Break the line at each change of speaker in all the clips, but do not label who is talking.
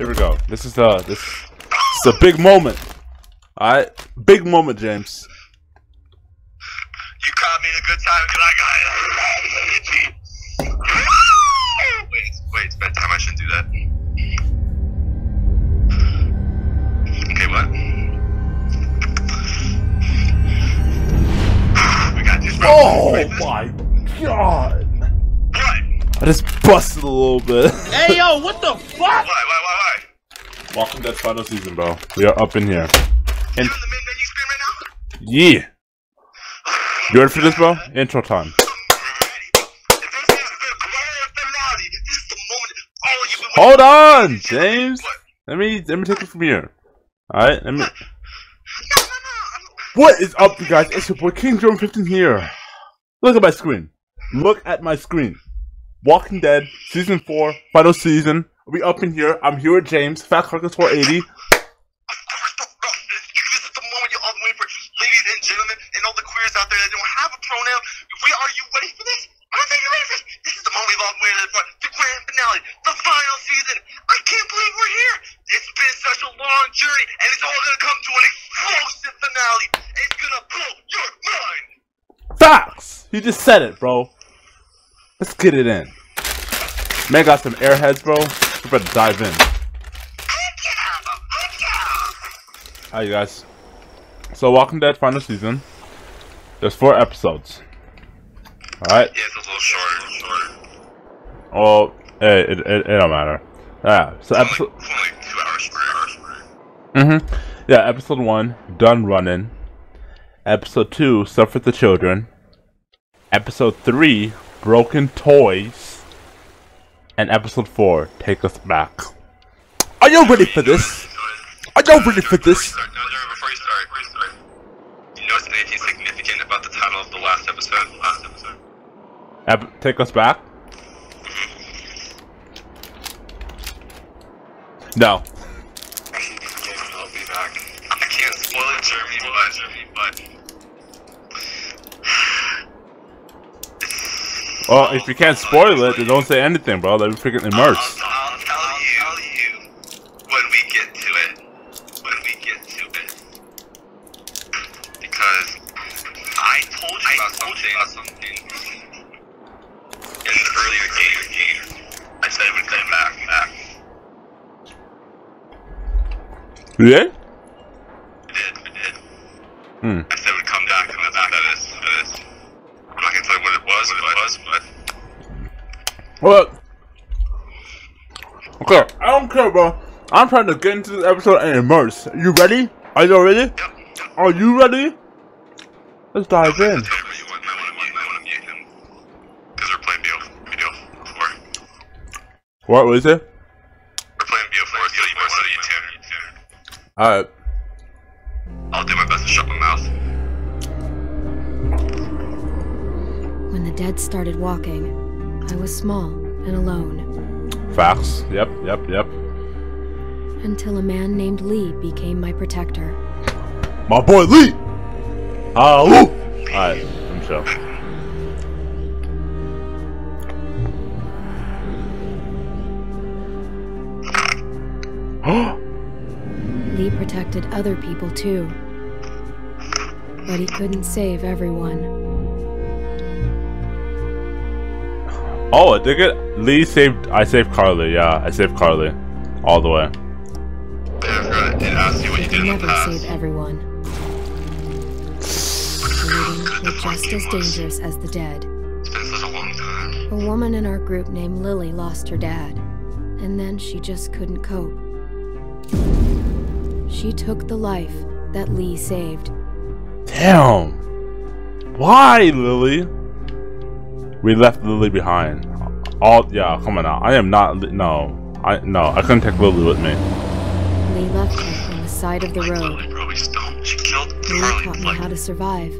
Here we go. This is uh this, this is a big moment. Alright? Big moment, James.
You caught me in a good time because I got it. wait, wait, it's bedtime. I shouldn't do that. Okay, what? We got this.
Oh my god!
What?
I just busted a little bit.
Hey yo, what the fuck?
Why? Why? Why? Why?
Welcome to final season, bro. We are up in here.
You
And
on the main menu screen right now?
yeah. You ready for this, bro? Intro time.
If this is the grand finale, this is the moment all you've been
Hold on. James. Let me let me take it from here. Alright, let me What is up, you guys? It's your boy King Jeremy 15 here. Look at my screen. Look at my screen. Walking Dead, season 4, final season. We up in here. I'm here with James, Fat Carcass 480.
Of course, bro, bro. This is the moment you're all waiting for. Ladies and gentlemen, and all the queers out there that don't have a pronoun, we are you ready for this? I don't you're ready for this. This is the moment we've all waited for. The grand finale, the final season. I can't believe we're here. It's been such a long journey, and it's all gonna come to an explosive finale. It's gonna blow your mind.
Facts! He just said it, bro. Let's get it in. Man got some airheads, bro. We better dive in.
Heck yeah! Heck yeah!
Hi, you guys. So, Walking Dead final season. There's four episodes. Alright?
Yeah, it's a little shorter. Shorter.
Oh, hey, it, it, it don't matter. Yeah, so episode.
Only two hours. Three hours.
Mm-hmm. Yeah, episode one, done running. Episode two, stuff with the children. Episode three, broken toys. And episode four, take us back. Are you ready for this? Are you ready for this?
Start, no, no, before you start, before you start. You notice anything significant about the title of the last episode? Last episode.
Ep- take us back? No.
I'll be back. I can't spoil it, Jeremy, but, Jeremy, but.
Well, if you can't spoil it, then don't say anything, bro. Let me freaking immerse.
I'll, I'll tell you, tell you when we get to it. When we get to it. Because I told you about something. About something in the earlier game. I said it would come back. Back.
Yeah?
It did. It did.
Hmm.
I said it would come back, come back. That is. That is. I'm not gonna tell you what it was. What it was, but.
Well, okay, I don't care, bro. I'm trying to get into this episode and immerse. You ready? Are you ready?
Yep. yep.
Are you ready? Let's dive in.
You want, might want to mute, might want to mute him. Because we're playing BO, BO4.
What was it?
We're playing BO4, so you might want to mute him.
Alright.
I'll do my best to shut my mouth.
When the dead started walking, I was small and alone
Facts. Yep, yep, yep.
Until a man named Lee became my protector.
My boy Lee! Ah, woo! Alright, I'm chill.
Lee protected other people too. But he couldn't save everyone.
oh, I dig it. Lee saved. I saved Carly. Yeah, I saved Carly. All the way.
Yeah, I forgot. It asked you what you did in the
never
past.
saved everyone. The living were just as dangerous as the dead.
It's been such a long time.
A woman in our group named Lily lost her dad, and then she just couldn't cope. She took the life that Lee saved.
Damn. Why, Lily? We left Lily behind. All yeah, come on now. I am not. No, I no. I couldn't take Lily with me.
Lee left her on the side of the road.
Lily, bro, we just. She killed
Lee
Carly.
taught me
Like,
how to survive.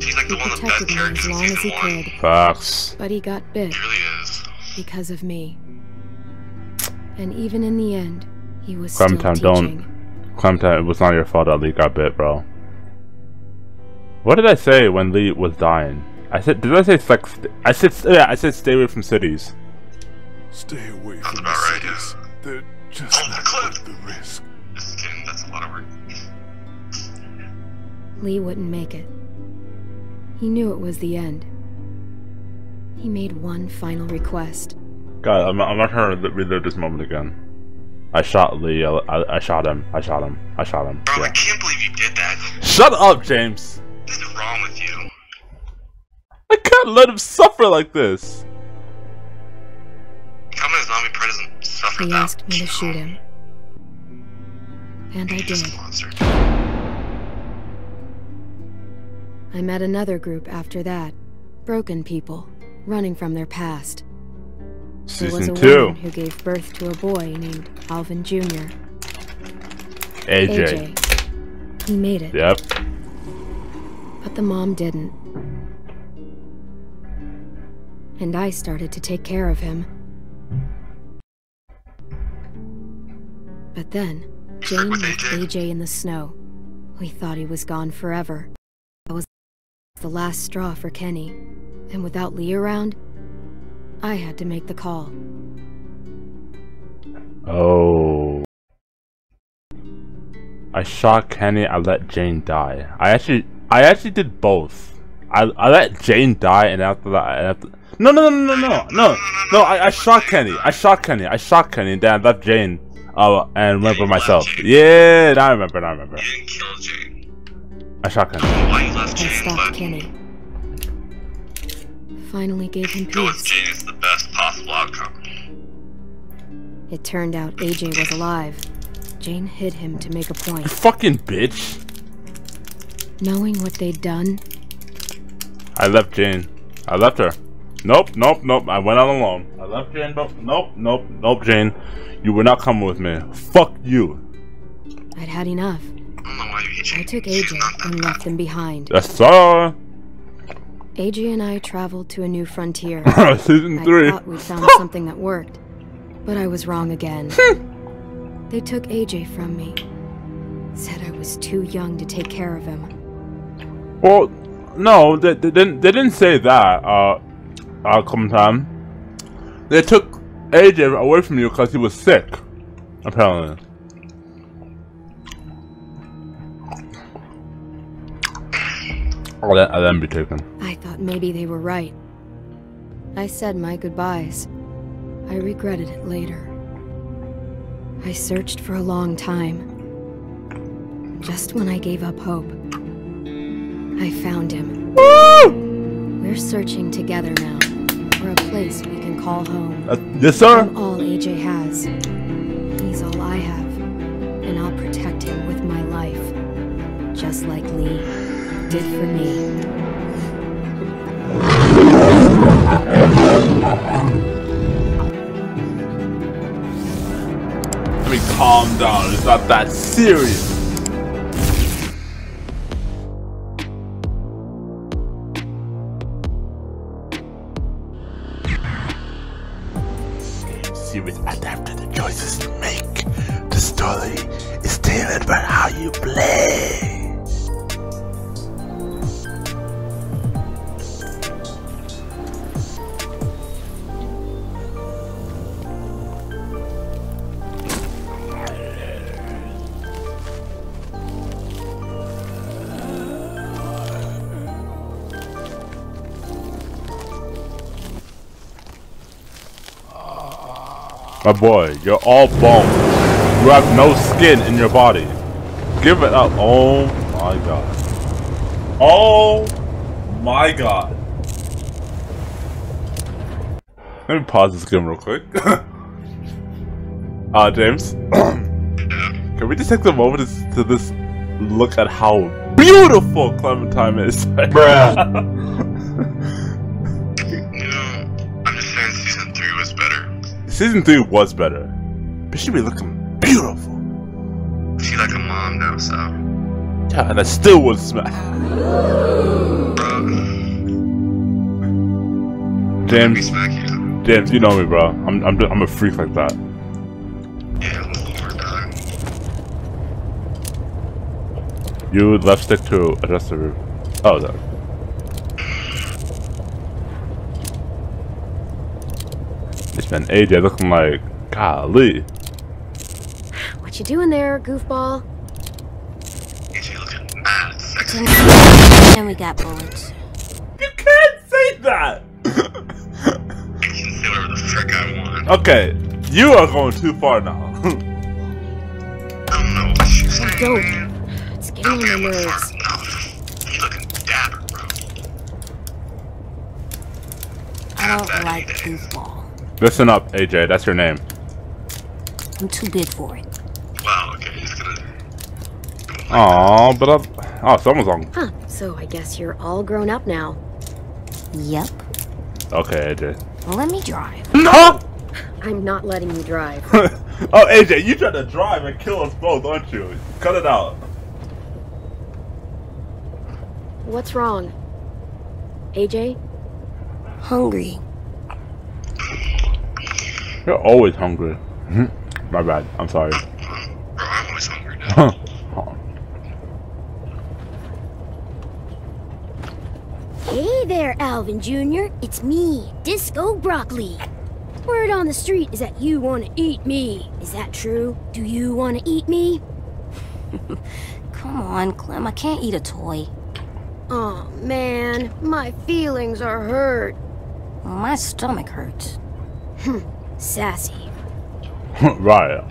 she's like
He
the one of the best
protected me as long as he
one.
could,
Facts.
but he got bit
He really is.
because of me. And even in the end, he was still
Clementine,
teaching.
don't. Clementine, it was not your fault that Lee got bit, bro. What did I say when Lee was dying? I said, did I say like? St- I said, yeah, I said stay away from cities.
Stay away
Sounds
from
about
the
right,
cities.
yeah.
They're just
Oh,
not
Cliff.
worth the risk.
Just a lot of work.
Lee wouldn't make it. He knew it was the end. He made one final request.
God, I'm not, I'm not trying to relive this moment again. I shot Lee. I, I, I shot him. I shot him. I shot him.
Bro, I can't believe you did that.
Shut up, James.
What is wrong with you?
I can't let him suffer like this.
Tell me the zombie prey suffer
He
that.
asked me to shoot him. And I did.
just.
I met another group after that. Broken people, running from their past. There was
Season
a
two.
woman who gave birth to a boy named Alvin Jr.
AJ.
AJ. He made it,
Yep.
but the mom didn't. And I started to take care of him. But then, Jane left
AJ?
AJ in the snow. We thought he was gone forever. That was the last straw for Kenny. And without Lee around, I had to make the call.
Oh. I shot Kenny. I let Jane die. I actually, I actually did both. I, I let Jane die, and after that, I after. No, no, no, no, no, no, no, no. I, I shot Kenny. I shot Kenny. I shot Kenny, and then I left Jane. Uh, and went for myself. Yeah, now I remember. Now I remember.
You didn't kill Jane.
I shot Kenny.
Why you left
I
Jane,
stopped
but
Kenny. Finally gave him
go with
peace.
Jane is the best possible outcome.
It turned out AJ was alive. Jane hid him to make a point.
Fucking bitch.
Knowing what they'd done,
I left Jane. I left her. Nope, nope, nope. I went out alone. I left Jane. Nope, nope, nope, nope, Jane. You were not coming with me. Fuck you.
I'd had enough.
I don't know why you hate Jane.
I took AJ and left them behind.
Yes, sir.
AJ and I traveled to a new frontier.
Season three.
I thought we'd found something that worked, but I was wrong again. they took AJ from me. Said I was too young to take care of him.
Well, no, they, they didn't. They didn't say that. Uh, uh, come time. They took AJ away from you because he was sick. Apparently. I'll let, I'll let be taken.
I thought maybe they were right. I said my goodbyes. I regretted it later. I searched for a long time. Just when I gave up hope, I found him. We're searching together now for a place we can call home.
Uh, yes, sir.
I'm all AJ has. He's all I have. And I'll protect him with my life. Just like Lee did for me.
Let me calm down. It's not that serious. Boy, you're all bone. You have no skin in your body. Give it up. Oh my god. Oh my god. Let me pause this game real quick. uh, James. Can we just take a moment to, to this look at how beautiful Clementine is? Bruh.
Season
3 was better. But she be looking beautiful.
She like a mom now, so.
Yeah, and I still would smash. James,
smack you.
James, you know me, bro. I'm, I'm, I'm a freak like that.
Yeah, Lord.
You left stick to adjust the roof. Oh, no. This man AJ looking like golly.
What you doing there, goofball?
AJ looking mad sexy.
And we got bullets.
You can't say that!
I can say whatever the frick I want.
okay, you are going too far now.
I don't know what you're saying.
Don't.
man.
It's getting on
Okay,
my
I'm
nerves.
fart. No. Looking dapper, bro.
I don't like goofball.
Listen up, AJ, that's your name.
I'm too big for it.
Wow, okay, he's gonna.
Aw, but I. Oh, someone's on.
Huh, so I guess you're all grown up now.
Yep.
Okay, AJ.
Well, let me drive.
No!
I'm not letting you drive.
oh, AJ, you tried to drive and kill us both, aren't you? Cut it out.
What's wrong? AJ?
Hungry.
You're always hungry. Mm-hmm. My bad. I'm sorry.
Bro, I'm always hungry now.
Hey there, Alvin Jr. It's me, Disco Broccoli. Word on the street is that you want to eat me. Is that true? Do you want to eat me?
Come on, Clem. I can't eat a toy.
Oh man, my feelings are hurt.
My stomach hurts. Hmm.
Sassy.
right.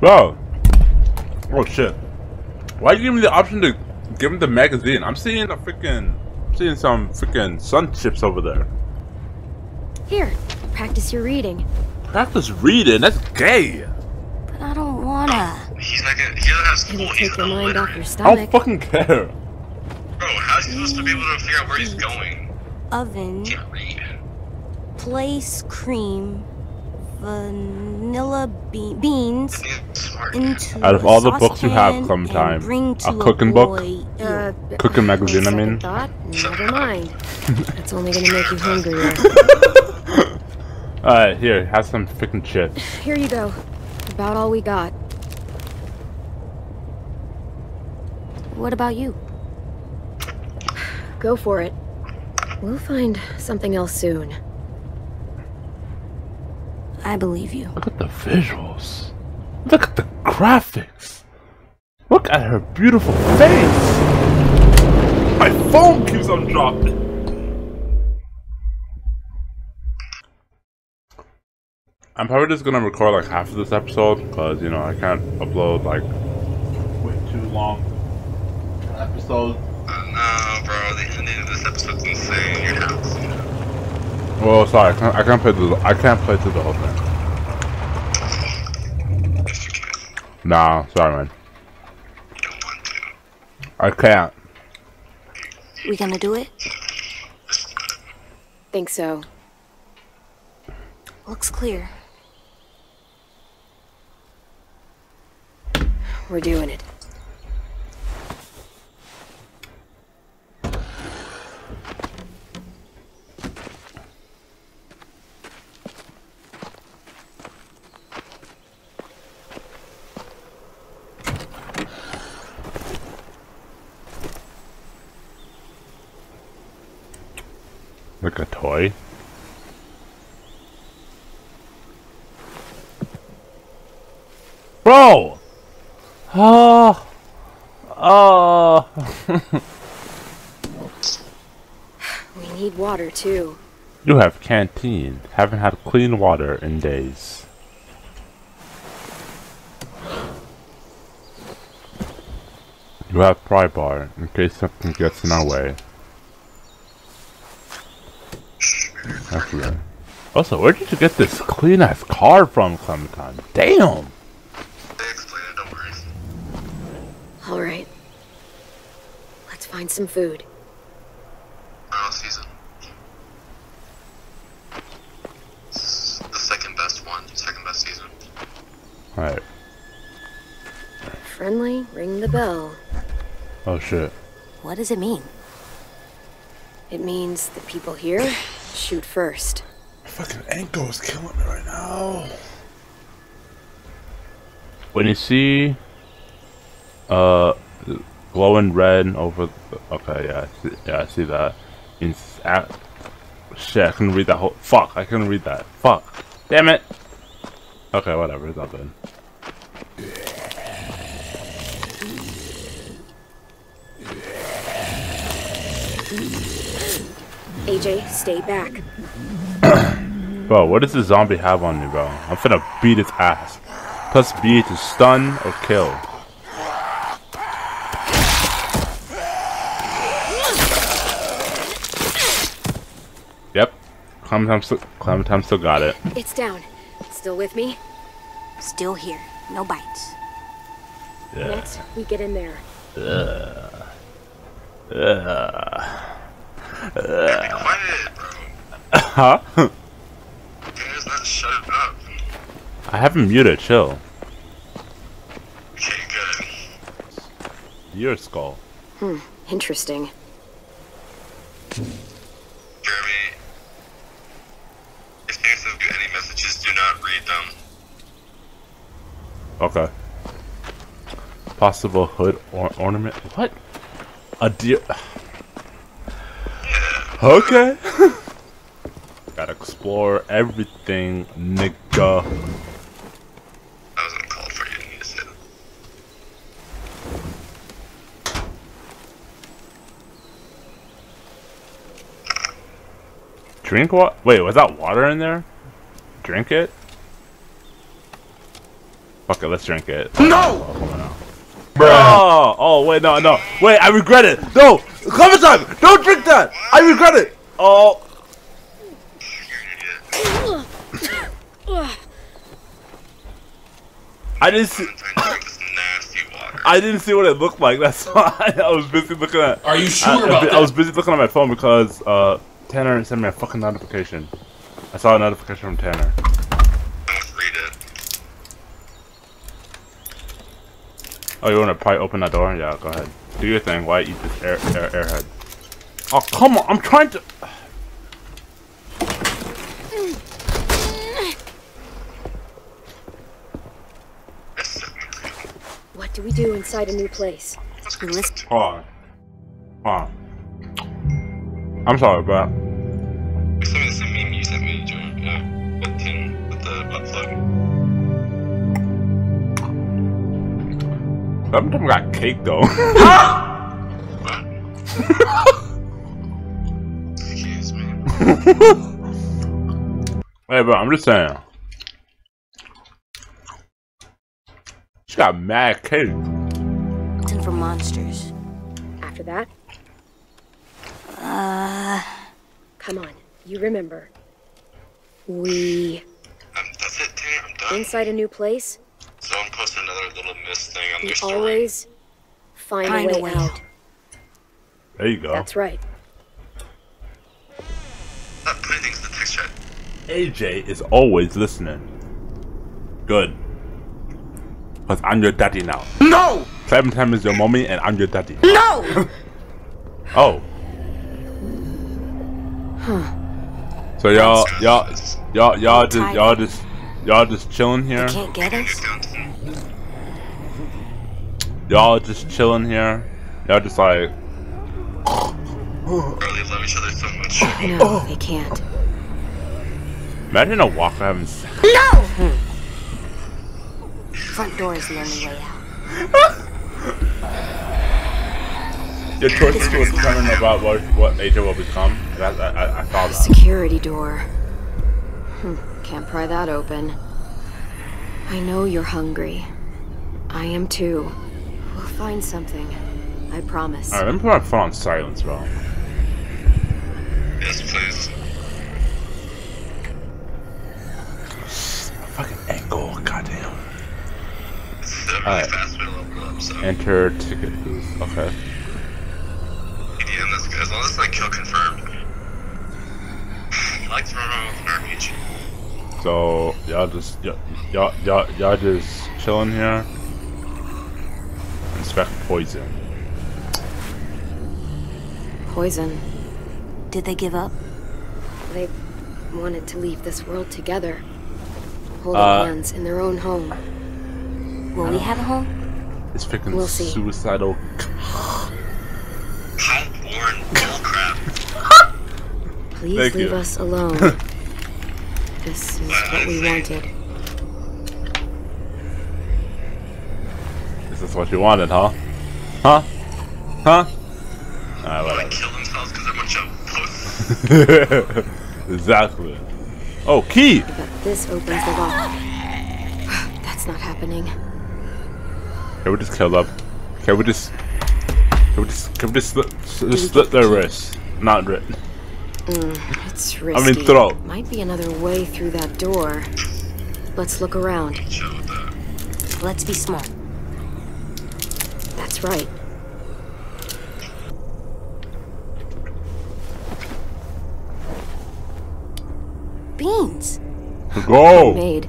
Bro. Oh shit. Why you give me the option to give him the magazine? I'm seeing a freaking. Seeing some freaking sun chips over there.
Here, practice your reading.
Practice reading. That's gay.
But I don't wanna.
He's not gonna. He doesn't have school.
It'll
He's
take your
an
mind off
illiterate.
your
I don't fucking care.
Bro, how's he supposed to be able to figure out where he's mm. going?
Oven,
He can't read.
place cream, vanilla be- beans into
Out of all the books you have,
saucepan
Clementine,
and bring
a cooking book?
boil.
Uh,
Cooking magazine, I mean.
Thought, never mind. It's only gonna make you hungrier.
Alright, here, have some freaking chips.
Here you go. About all we got.
What about you?
Go for it. We'll find something else soon.
I believe you.
Look at the visuals. Look at the graphics. Look at her beautiful face. My phone keeps on dropping. I'm probably just gonna record like half of this episode because you know I can't upload like way too long episodes.
Uh, bro, the ending of this episode's insane. Your house.
Well, sorry, I can't, I can't play through. The, I can't play through the whole thing.
Yes, you can.
Nah, sorry, man.
You don't want to.
I can't.
We gonna do it?
Think so.
Looks clear.
We're doing it.
Like a toy. Bro! Oh! Oh!
We need water too.
you have canteen. Haven't had clean water in days. You have pry bar in case something gets in our way. That's right. Also, where did you get this clean ass car from, Clementine? Damn!
They explain it, don't worry.
All right. Let's find some food.
All season. This is the second best one. Second best season.
Alright.
Friendly, ring the bell.
Oh shit.
What does it mean?
It means the people here shoot first.
My fucking ankle is killing me right now. When you see uh glowing red over the, okay yeah I see, yeah I see that in at shit I couldn't read that whole fuck I couldn't read that fuck damn it Okay, whatever. It's all good.
AJ, stay back.
Bro, what does the zombie have on me, bro? I'm finna beat its ass. Plus B to stun or kill. Yep. Clementine still, Clementine still got it.
It's down. Still with me?
Still here. No bites. Yeah.
Next, we get in there.
Ugh.
Be quiet.
Huh?
Guys, not shut up.
I haven't muted, chill.
Okay, good.
Your skull.
Hmm, interesting.
Jeremy, if they send any messages, do not read them.
Okay. Possible hood or ornament. What? A deer. Okay. Gotta explore everything, nigga.
I wasn't called for you. You need to.
Drink what? Wait, was that water in there? Drink it? Fuck it, let's drink it. No! Oh, oh, oh, wait, no, no. Wait, I regret it. No! Clementine! Don't drink that! I regret it! Oh.
You're an idiot.
I didn't see.
Clementine, drink this nasty water.
I didn't see what it looked like. That's why I was busy looking at.
Are you sure
I-
about
I
that?
was busy looking at my phone because uh, Tanner sent me a fucking notification. I saw a notification from Tanner.
Don't read it.
Oh, you want to probably open that door? Yeah, go ahead. Do your thing. Why eat this air, air airhead? Oh, come on! I'm trying to.
What do we do inside a new place?
Let's
You
go.
listen.
Hold on. Hold on. I'm sorry, but sometimes got cake though.
Excuse me.
hey, bro, I'm just saying. She got mad cake.
Listen for monsters.
After that,
Uh,
come on. You remember. We
Um, that's it, Tanner. I'm done.
inside a new place.
Someone posted another little miss thing on
We
their story.
always find,
Find
a
a
way
way
out.
There you go.
That's right.
Uh, Stop putting things in the text chat.
AJ is always listening. Good. Because I'm your daddy now.
No!
Clementine is your mommy and I'm your daddy.
No!
Oh. So y'all, y'all, y'all, y'all just, y'all just, y'all just chilling here.
can't get
Get
us.
Down to
Y'all just chilling here. Y'all just like,
really love each other so much.
No, they can't.
imagine a walker having sex.
Front door is the only way out.
Your choices will determine about what what AJ will become. I, I, I, I saw that.
Security door. Hmm, can't pry that open. I know you're hungry. I am too. We'll find something. I promise.
Alright, let me put my phone on silence, bro.
yes, please.
Fucking angle, goddamn.
This is a really
Alright.
fast way to level up, so.
Enter ticket booth. Okay.
EDM, that's good. As long as it's like kill confirmed. I like to run around with an RPG.
So y'all just y'all y'all y'all, y'all just chilling here. Inspect poison.
Poison.
Did they give up?
They wanted to leave this world together. Holding
Uh,
hands in their own home.
Will we have a home?
It's freaking
We'll see.
suicidal.
Highborn bullcrap.
Please
Thank
leave
you.
us alone. this is what we wanted.
guess that's what you wanted, huh? Huh? Huh? Alright, whatever.
kill themselves because they're a bunch of puss.
exactly. Oh, key!
I this opens the lock. That's not happening.
Can we just kill them? Can we just... Can we just... Can we just slit, just slit their wrists? Not writ.
Mm, it's risky.
I mean, throat.
Might be another way through that door. Let's look around.
Chill with that.
Let's be smart.
That's right.
Beans.
Go!
Made.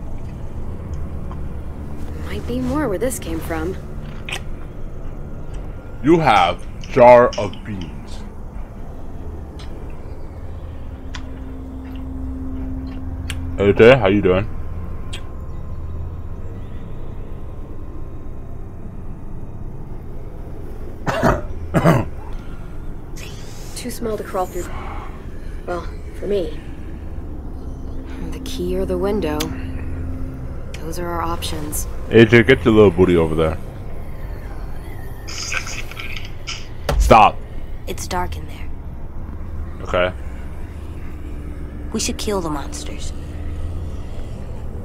Might be more where this came from.
You have jar of beans. AJ, how you doing?
Too small to crawl through. Well, for me. The key or the window. Those are our options.
AJ, get your little booty over there. Stop.
It's dark in there.
Okay.
We should kill the monsters.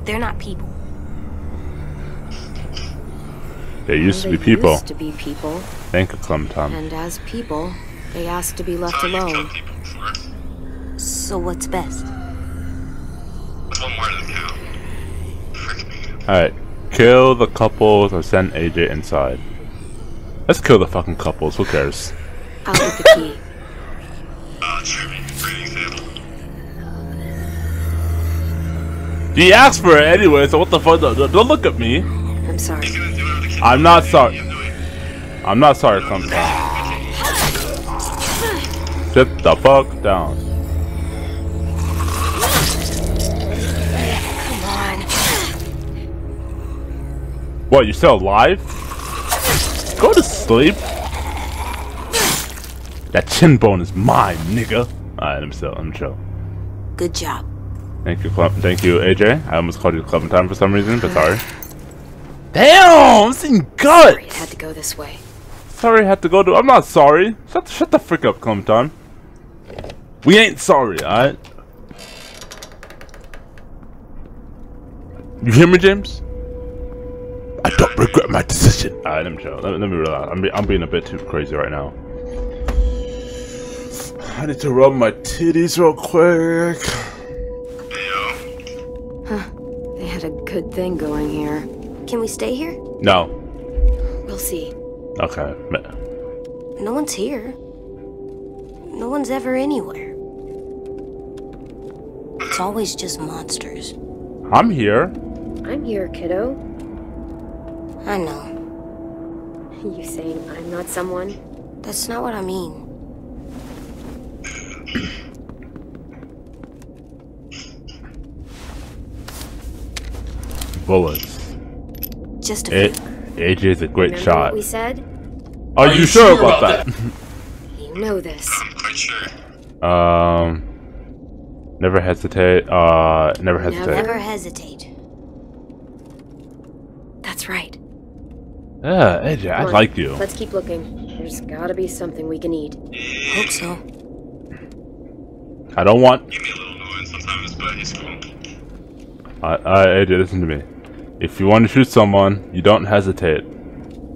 They're not people.
They used to
They
be people.
Used to be people,
Thank you, Clementine.
and as people, they asked to be left
So you
alone.
killed people before.
So what's best?
One more than count.
Alright. Kill the couples or send AJ inside. Let's kill the fucking couples. Who cares?
I'll get the key.
Uh, Jeremy. Great example.
He asked for it anyway, so what the fuck? Don't, don't look at me.
I'm sorry.
He's gonna do whatever the kid
I'm not sorry.
You have no idea.
I'm not sorry, Clementine. Sit the fuck down.
Come on.
What, you still alive? Go to sleep. That chin bone is mine, nigga. Alright, I'm still, I'm chill.
Good job.
Thank you, Clem- thank you, AJ. I almost called you Clementine for some reason, but sorry. Damn, I'm seeing guts.
It had to go this way.
Sorry, I had to go to. I'm not sorry. Shut, shut the frick up, Clementine. We ain't sorry, alright? You hear me, James? I don't regret my decision. Alright, let me chill. Let, let me relax. I'm, be, I'm being a bit too crazy right now. I need to rub my titties real quick.
Hey, yo.
They had a good thing going here.
Can we stay here?
No.
We'll see.
Okay.
No one's here. No one's ever anywhere. It's always just monsters.
I'm here.
I'm here, kiddo.
I know.
You saying I'm not someone?
That's not what I mean.
Bullets.
Just a
A-
few.
AJ's a great
Remember
shot.
what we said?
Are, you, sure, about, that?
You know this.
I'm quite sure.
um. Never hesitate. Uh, never hesitate.
Never hesitate.
That's right.
Yeah, AJ, I
on,
like you.
Let's keep looking. There's gotta be something we can eat.
Hope so.
I don't want.
Give me a little annoying sometimes, but it's cool.
Uh, uh, AJ, listen to me. If you want to shoot someone, you don't hesitate.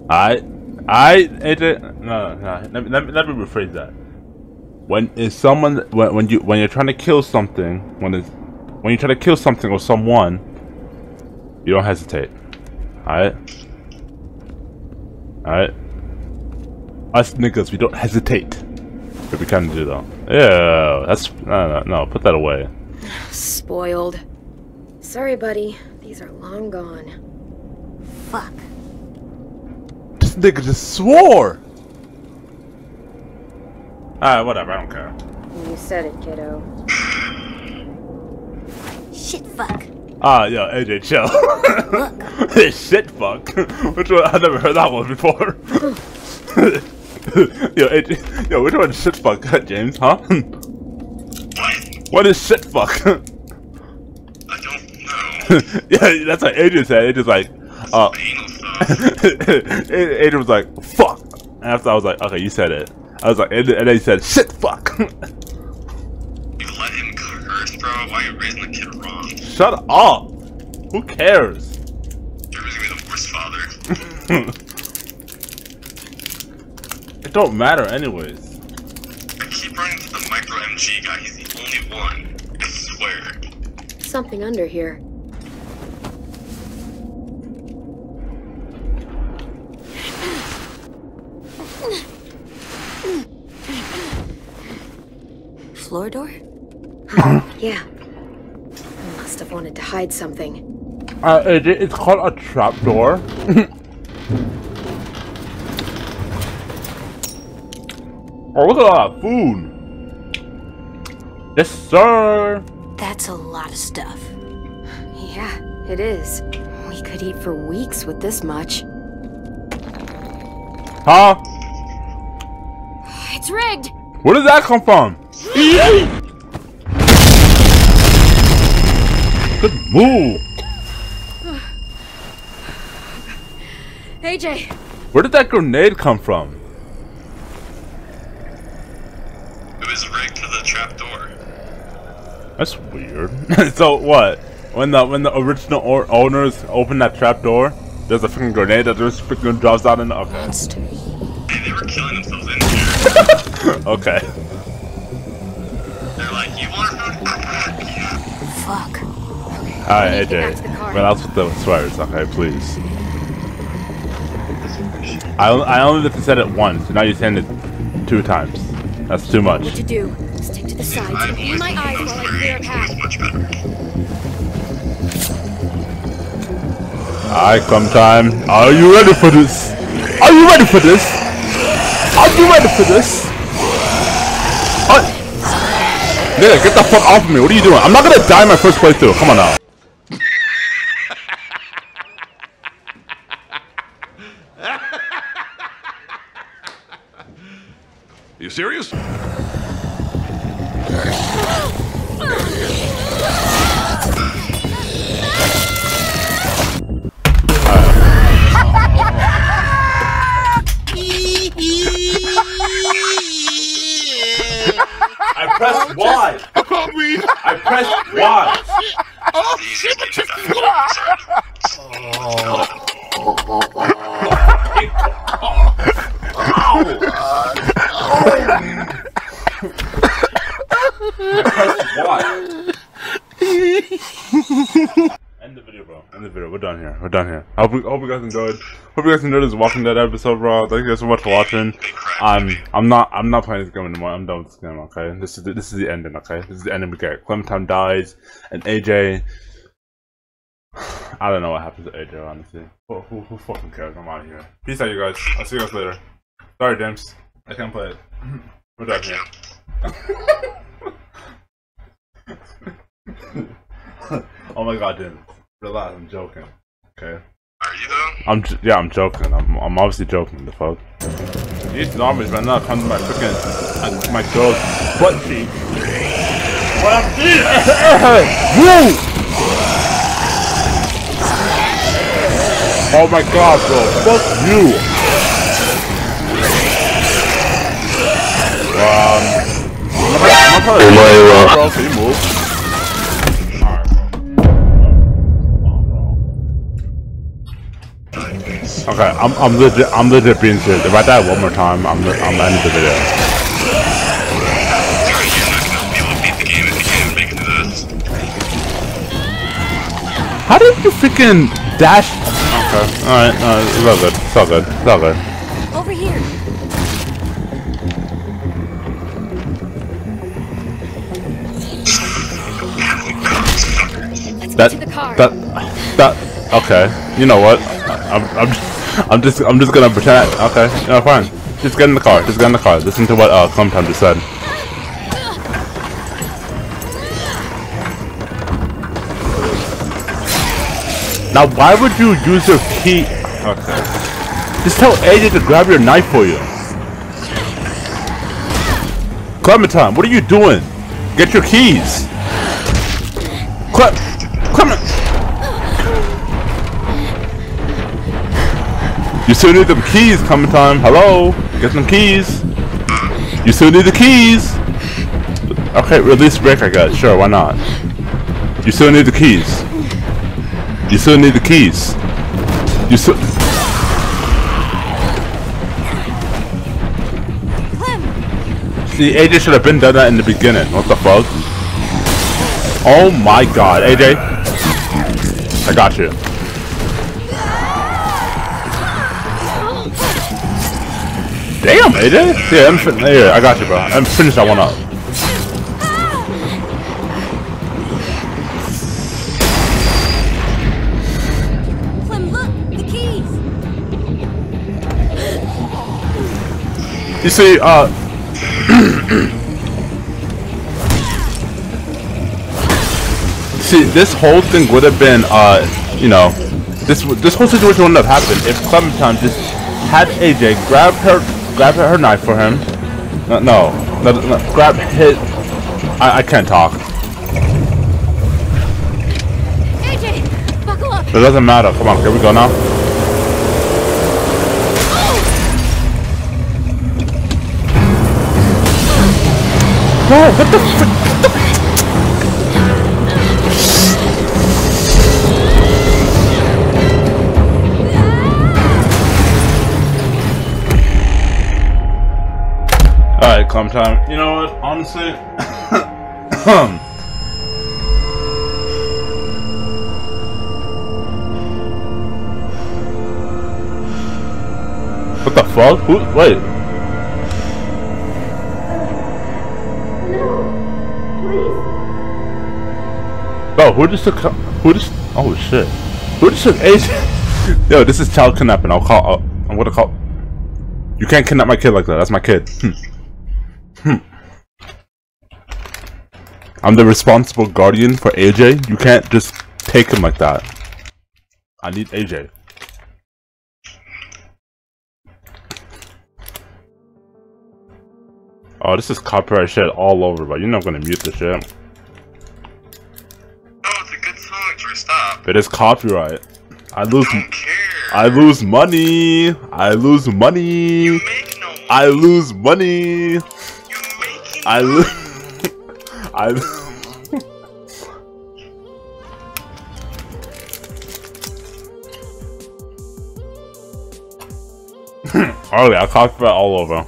I, I, AJ, no, no, let me, let me, let me rephrase that. When is someone when when you when you're trying to kill something when it's when you try to kill something or someone, you don't hesitate. Alright. Alright. Us niggas, we don't hesitate. But we kind of do though. Yeah, that's no, no, no. Put that away.
Spoiled. Sorry, buddy. These are long gone.
Fuck.
This nigga just swore. Alright, whatever. I don't care.
You said it, kiddo.
Shit, fuck.
Ah, yo, AJ, chill.
Look.
Shit, fuck. Which one? I never heard that one before. yo, AJ, yo, which one is shit, fuck, James? Huh?
What?
what is shit, fuck?
I don't know.
yeah, that's what AJ said. AJ's like, uh,
Anal stuff.
Adrian was like, fuck. And after I was like, okay, you said it. I was like, and, and then he said, shit, fuck.
You let him curse, bro. Why are you raising the kid wrong?
Shut up. Who cares?
You're raising me the worst father.
It don't matter anyways.
I keep running to the micro MG guy. He's the only one. I swear.
Something under here.
Floor door?
Yeah. Must have wanted to hide something.
Uh, it, it's called a trapdoor. oh, look at all that food. Yes, sir.
That's a lot of stuff.
Yeah, it is. We could eat for weeks with this much.
Huh?
It's rigged!
Where did that come from? Good move.
AJ,
Where did that grenade come from?
It was rigged to the trap door.
That's weird. so what? When the when the original or owners opened that trap door, there's a freaking grenade that just freaking drops out in the okay.
Monster.
Hey, they were killing themselves in here.
okay. Alright,
need to get back to the
AJ.
car.
With the swears, okay, please. I, I only let you said it once, and now you're saying it two times. That's too much.
what to do? Stick to the sides
I've
and aim my eyes while I clear a path.
always.
Alright, come time. Are you ready for this? Are you ready for this? Are you ready for this? What? Nigga, get the fuck off of me. What are you doing? I'm not gonna die in my first playthrough. Come on now.
You serious?
I pressed Y. I pressed Y.
Easy, get you that. Sorry.
Why? End the video, bro. End the video. We're done here. We're done here. I hope, hope you guys enjoyed. Hope you guys enjoyed this Walking Dead episode, bro. Thank you guys so much for watching. I'm I'm not I'm not playing this game anymore. I'm done with this game. Okay, this is the, this is the ending. Okay, this is the ending we get. Clementine dies, and AJ. I don't know what happens to AJ. Honestly, who, who, who fucking cares? I'm out of here. Peace out, you guys. I'll see you guys later. Sorry, James. I can't play it. We're done here. oh my god, dude. Relax, I'm joking. Okay.
Are you though?
I'm j- yeah, I'm joking. I'm I'm obviously joking. The fuck. These zombies right now come to my freaking uh, my girl's butt cheek. What I'm seeing. Woo! Oh my god, bro. Fuck you. Um. I'm gonna, I'm gonna probably- bro, can you move? Okay, I'm I'm legit I'm legit being serious. If I die one more time, I'm I'm ending the video.
Sorry, gonna be able to beat the game if you can't make it to this.
How did you freaking dash? Okay, alright, uh, it's all good. It's all good. It's all good.
Over here.
That
get to the car.
that that okay. You know what? I'm I'm I'm just I'm just gonna pretend. Okay, no, fine. Just get in the car. Just get in the car. Listen to what uh Clementine just said. Now, why would you use your key? Okay. Just tell AJ to grab your knife for you. Clementine, what are you doing? Get your keys. Cle You still need them keys, coming time. Hello? Get some keys. You still need the keys. Okay, release break, I guess. Sure, why not? You still need the keys. You still need the keys. You still. See, AJ should have been done that in the beginning. What the fuck? Oh my god, AJ. I got you. Damn, AJ. Yeah, I'm fin- yeah, I got you, bro. I'm finished that one up.
Clem, look, the keys.
You see, uh. see, this whole thing would have been, uh, you know, this this whole situation wouldn't have happened if Clementine just had AJ grab her, grab her knife for him. No, no, no, no grab his. I, I can't talk.
AJ, buckle up.
It doesn't matter. Come on, here we go now. Bro, what the frick? Alright, calm time. You know what? Honestly, what the fuck? Who? Wait. Bro, who just took? Who just? Oh shit! Who just took AJ? Yo, this is child kidnapping. I'll call. I'll, I'm gonna call. You can't kidnap my kid like that. That's my kid. Hmm. Hmm. I'm the responsible guardian for AJ. You can't just take him like that. I need AJ. Oh, this is copyright shit all over, but you're not gonna mute this shit.
Oh, it's a good song a stop.
It is copyright. I lose.
Don't care.
I lose money. I lose money.
You make no money.
I lose money.
You making
I
money.
lose. I. oh yeah, copyright all over.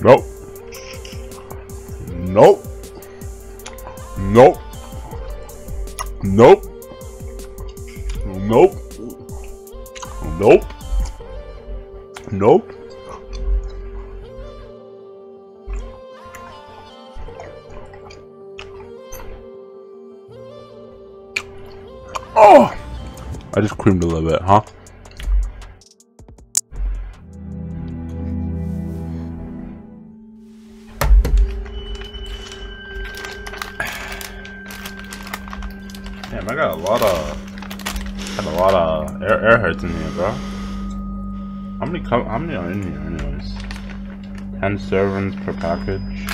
nope. Nope. Nope. Nope. Nope. Nope. Nope. Oh! I just creamed a little bit, huh? Damn, I got a lot of, got a lot of air, air hurts in here, bro. How many how many are in here anyways? Ten servants per package.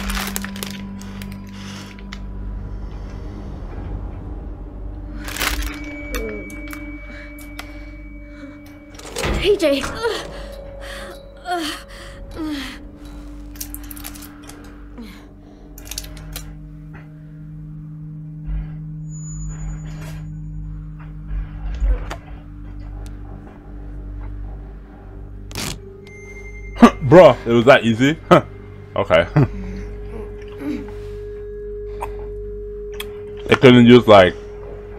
AJ.
Bruh, it was that easy? okay. they couldn't use like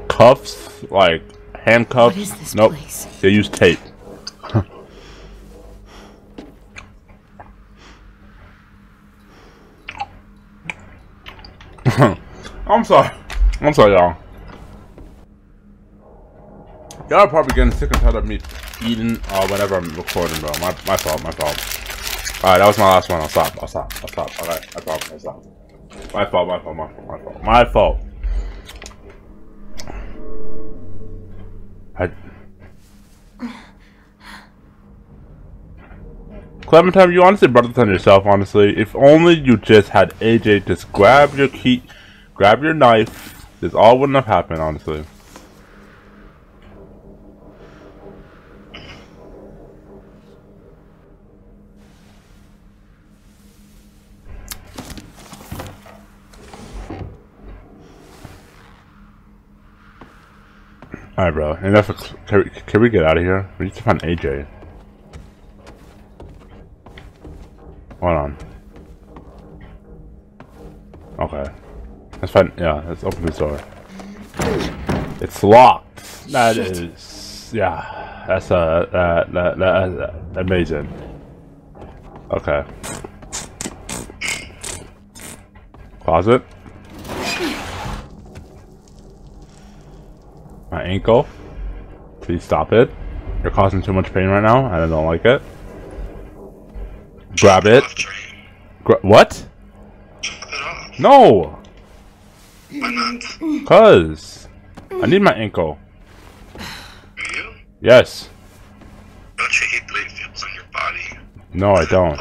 cuffs, like handcuffs.
What is this
nope.
place?
They used tape. I'm sorry. I'm sorry, y'all. Y'all are probably getting sick and tired of me eating uh, whenever I'm recording, bro. My, my fault, my fault. Alright, that was my last one. I'll stop, I'll stop, I'll stop. Alright, I promise, I'll stop. My fault, my fault, my fault, my fault. My fault. Clementine, you honestly brought this on yourself, honestly. If only you just had AJ just grab your key, grab your knife, This all wouldn't have happened, honestly. Alright, bro. Enough. Can we, can we get out of here? We need to find AJ. Hold on. Let's. Yeah, let's open this door. It's locked. That is. Yeah. That's uh. That, that, that, that, amazing. Okay. Closet. My ankle. Please stop it. You're causing too much pain right now, and I don't like it. Grab it. Gra- what?
Chop it off.
No!
Why not?
Cuz. I need my ankle.
Do you?
Yes.
Don't you hate the way it feels on your body?
No, I don't.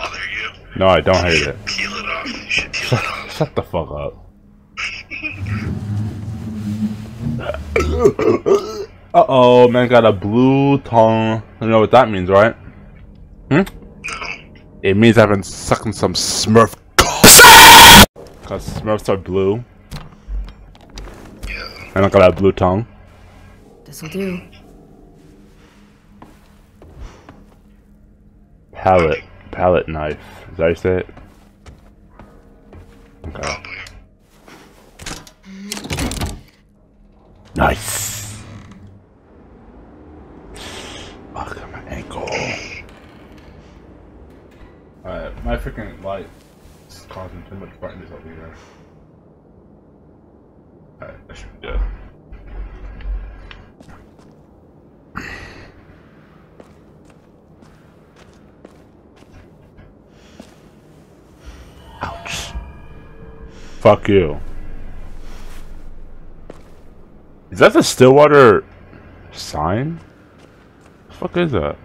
No, I don't hate it.
Peel it off. You should peel it off.
Shut the fuck up. Uh oh, man got a blue tongue. You know what that means, right? Hmm?
No.
It means I've been sucking some Smurf. Cause Smurfs are blue,
Yeah.
and I got a blue tongue.
This'll do.
Palette, palette knife. Is that how you say it? Okay. Nice. Fuck my ankle. Alright, my freaking light is causing too much brightness over here. Alright, that should be good. Ouch. Fuck you. Is that the Stillwater sign? The fuck is that?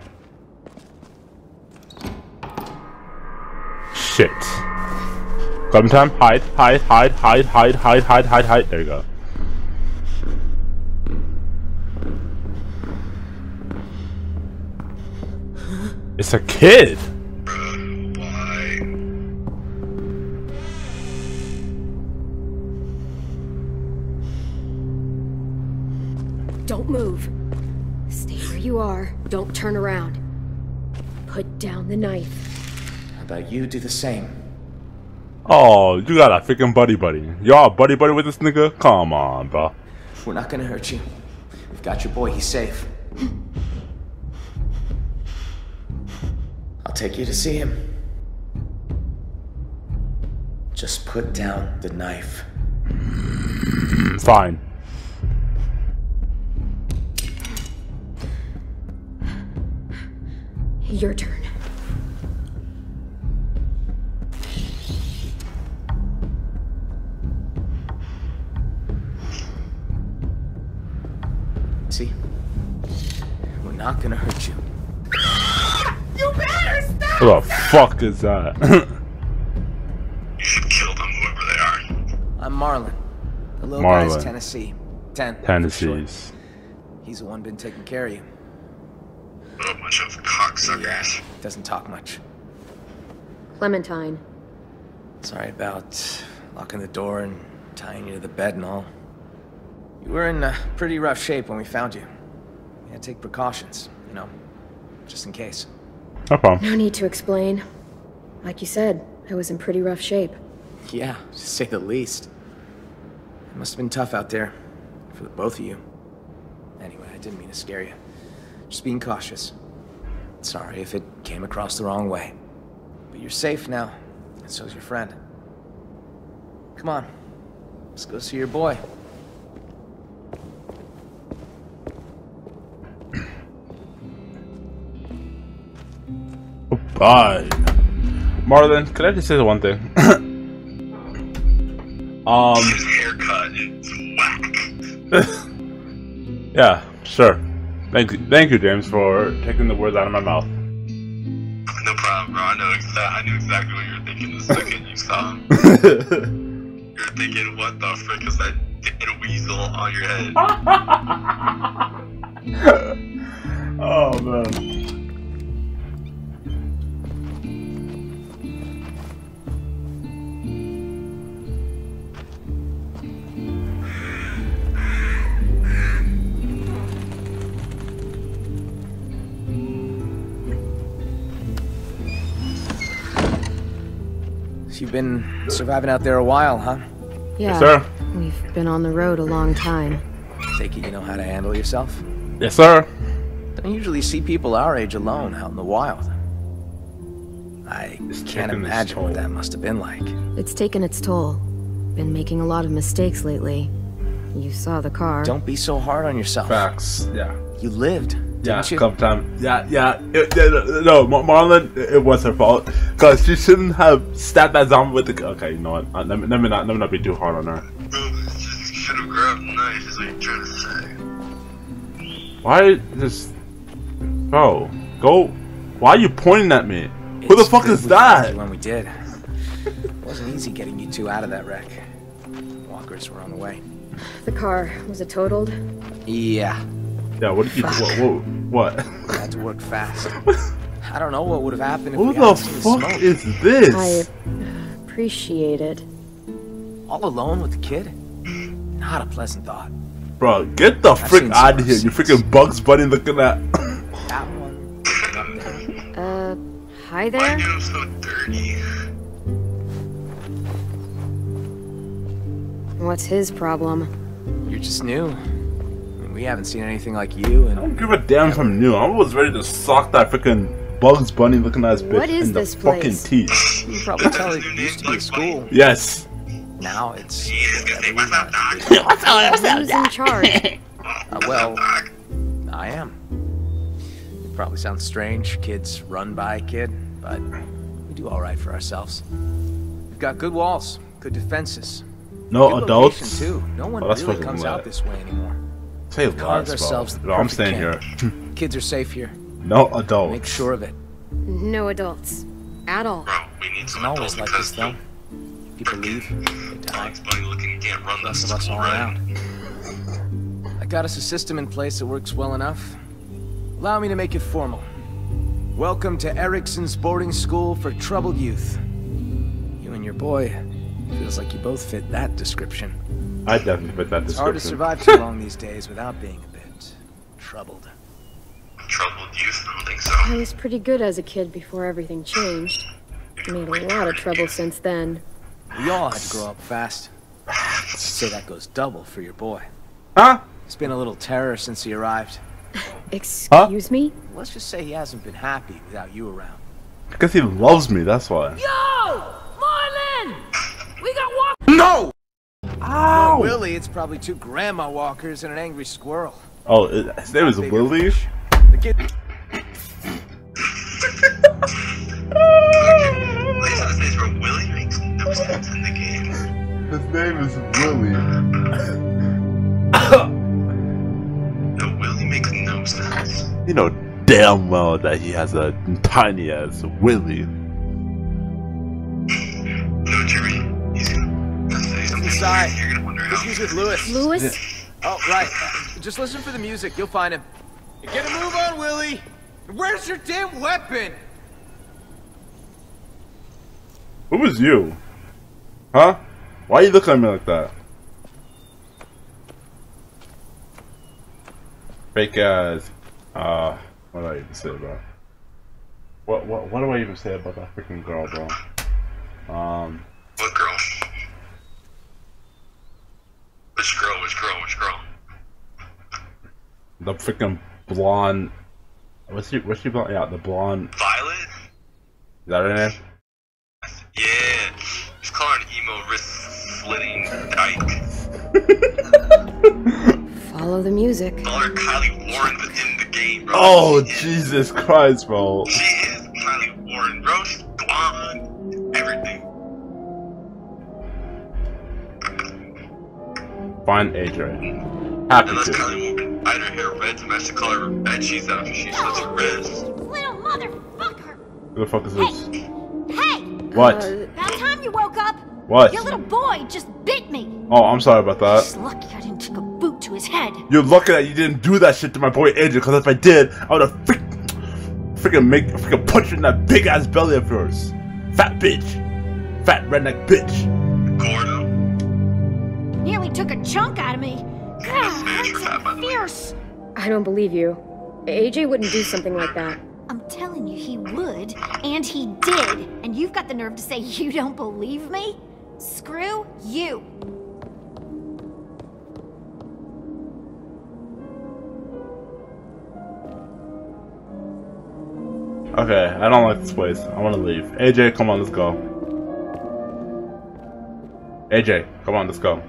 Shit. Gun time. Hide, hide, hide, hide, hide, hide, hide, hide, hide. There you go. It's a kid.
About you do the same?
Oh, you got a freaking buddy buddy. Y'all buddy buddy with this nigga? Come on, bro.
We're not gonna hurt you. We've got your boy, he's safe. I'll take you to see him. Just put down the knife.
Fine.
Your turn.
We're not gonna hurt you.
What the fuck is that?
You should kill them, whoever they are.
I'm Marlon. The little
Marlon.
guy's Tennessee. Tenn. for short.
Tennessee's.
He's the one been taking care of you.
What a bunch of cocksuckers.
Doesn't talk much.
Clementine.
Sorry about locking the door and tying you to the bed and all. You were in uh, pretty rough shape when we found you. We had to take precautions, you know, just in case.
No problem.
No need to explain. Like you said, I was in pretty rough shape.
Yeah, to say the least. It must have been tough out there for the both of you. Anyway, I didn't mean to scare you. Just being cautious. Sorry if it came across the wrong way. But you're safe now, and so's your friend. Come on, let's go see your boy.
Bye. Marlon, could I just say the one thing? um,
haircut
yeah, sure. Thank you, thank you, James, for taking the words out of my mouth.
No problem, bro. I know exactly. I knew exactly what you were thinking the second you saw him. You're thinking, what the frick is that dead weasel on your head.
oh man.
You've been surviving out there a while, huh?
Yeah.
Yes, sir.
We've been on the road a long time.
Take it you know how to handle yourself?
Yes, sir.
Don't usually see people our age alone out in the wild. I
It's
can't imagine what that must have been like.
It's taken its toll. Been making a lot of mistakes lately. You saw the car.
Don't be so hard on yourself.
Facts. Yeah.
You lived,
Yeah,
didn't you?
couple times. Yeah, yeah. It, yeah, no, no, Marlon, it was her fault because she shouldn't have stabbed that zombie with the. Okay, you know what? Uh, let, me, let me not let me not be too hard on her.
Bro, should have grabbed a knife, is what you're trying to say.
Why just, bro? Go. Why are you pointing at me? Who the fuck is that?
When we did, it wasn't easy getting you two out of that wreck. Walkers were on the way.
The car was it totaled?
Yeah,
Yeah. What did you? What? What? what?
we had to work fast. I don't know what would have happened if
Who
we
the
hadn't seen the
fuck
smoke.
is this?
I appreciate it.
All alone with the kid? Not a pleasant thought.
Bro, get the
seen
frick out of here! You freaking Bugs Bunny looking at.
That one.
Uh, hi
Why
there?
get him so dirty?
What's his problem?
You're just new. I mean, we haven't seen anything like you,
I
and
don't give a damn if I'm new. I was ready to sock that freaking Bugs Bunny looking ass bitch
What is
in the
this
fucking
place?
teeth.
you can probably tell it used to be a school.
Yes.
Now it's.
He is gonna say, what's
we
up,
want it to
Doc?
be.
Who's in charge?
Uh, well, I am. It probably sounds strange, kids run by kid, but we do all right for ourselves. We've got good walls, good defenses.
No
good
adults.
too. No one
Oh,
really comes out this way anymore.
Say
Carved
less,
ourselves
bro.
the
No, I'm
perfect
staying here.
Kids are safe here.
No adults.
Make sure of it.
No adults. At all.
Bro, we need some adults
like
because
this, though. People leave, they die.
Bugs Bunny looking can't run the
of us
school
all
right.
around. I got us a system in place that works well enough. Allow me to make it formal. Welcome to Ericson's boarding school for troubled youth. You and your boy feels like you both fit that description.
I definitely fit that
It's hard to survive too long these days without being a bit troubled.
Troubled youth? I don't think so.
I was pretty good as a kid before everything changed. Made a lot of trouble since then.
We all had to grow up fast. I'd say that goes double for your boy.
Huh?
He's been a little terror since he arrived.
Excuse me?
Let's just say he hasn't been happy without you around.
Because he loves me, that's why.
Yo! Marlon! We got walk-
No! Ow!
Willie, it's probably two grandma walkers and an angry squirrel.
Oh, it- his name is Willie?
The kid
his. Willie makes no sense in the game.
His name is Willie.
No, Willie makes no sense.
You know damn well that he has a tiny ass Willie.
Gonna say something.
Inside.
You're, you're gonna wonder
This
how.
is with Louis.
Louis?
Oh, right. Uh, Just listen for the music. You'll find him. Get a move on, Willie. Where's your damn weapon?
Who was you? Huh? Why are you looking at me like that? Fake ass. Uh, what do I even say about? What what what do I even say about that freaking girl, bro? Um,
What girl? Which girl? Which girl? Which girl?
the freaking blonde. What's she? What's she blonde? Yeah, the blonde.
Violet?
Is that her name?
Yeah. Just call her an emo wrist slitting dyke.
Follow the music.
Call her Kylie Warren, but in the game, bro.
Oh
She is-
Jesus Christ, bro!
She is Kylie Warren, bro. She's blonde. Everything.
Find AJ. Happy
Unless
to.
Kylie Warren dyed her hair red to match the color of her bed sheets after she slits her wrist.
Little motherfucker!
Who the fuck is this?
Hey!
What?
Uh,
About time you woke up!
What?
Your little boy just bit me.
Oh, I'm sorry about that.
He's lucky I didn't take a boot to his head.
You're lucky that you didn't do that shit to my boy AJ, because if I did, I would have freak, freaking make, freaking punch you in that big ass belly of yours. Fat bitch. Fat redneck bitch.
Gordo.
Nearly took a chunk out of me. God,
man,
that's
fat, by the way.
fierce.
I don't believe you. AJ wouldn't do something like that.
I'm telling you, he would, and he did. And you've got the nerve to say you don't believe me? Screw you.
Okay, I don't like this place. I want to leave. AJ, come on, let's go. AJ, come on, let's go.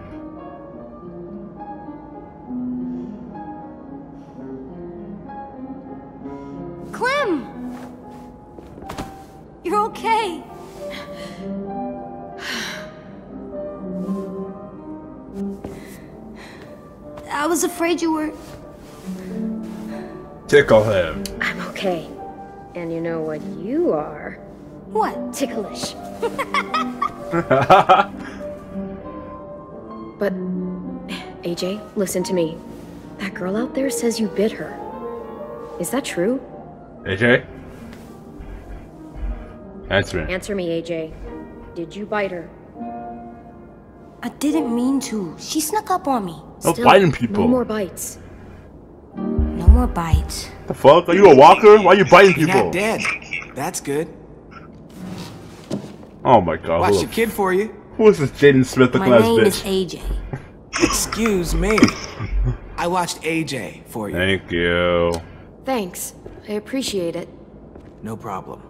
You're okay.
I was afraid you were.
Tickle him.
I'm okay. And you know what you are?
What?
Ticklish. But, AJ, listen to me. That girl out there says you bit her. Is that true?
AJ? Answer me.
Answer me, AJ. Did you bite her?
I didn't mean to. She snuck up on me.
No biting people.
No more bites.
No more bites.
The fuck? Are you a walker? Why are you biting
You're
people?
not dead. That's good.
Oh my god.
Watch
Who,
your kid for you.
who is this Jaden Smith looking
My
ass
name is? AJ.
Excuse me. I watched AJ for you.
Thank you.
Thanks. I appreciate it.
No problem.